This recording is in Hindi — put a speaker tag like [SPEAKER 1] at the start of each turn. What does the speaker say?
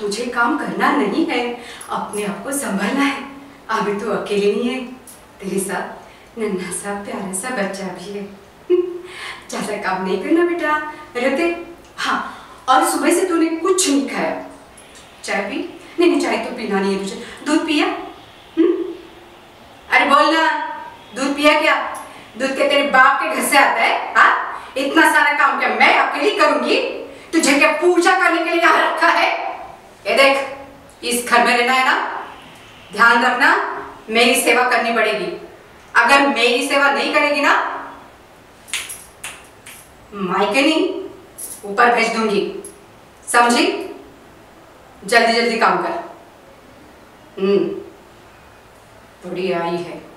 [SPEAKER 1] तुझे काम करना नहीं है। अपने आप को संभालना है। अभी तो अकेले नहीं है। तेरे साथ नन्हा सा, प्यारा सा बच्चा भी है। ज़्यादा काम नहीं करना बेटा, रहते। हाँ और सुबह से तूने कुछ नहीं खाया। चाय पी? नहीं नहीं, चाय तो पीना नहीं है तुझे। दूध पिया? हम्म? अरे बोल ना, दूध पिया क्या? दूध के तेरे बाप के घर से आता है? हाँ? इतना सारा काम क्या मैं अकेली करूँगी? तुझे क्या पूजा करने के लिए यहाँ रखा है? ये देख, इस घर में रहना है ना? ध्यान रखना, मेरी सेवा करनी पड़ेगी। अगर मेरी सेवा नहीं करेगी ना, मायके नहीं, ऊपर भेज दूँगी। समझी? जल्दी जल्दी काम कर। हम्म थोड़ी आई है।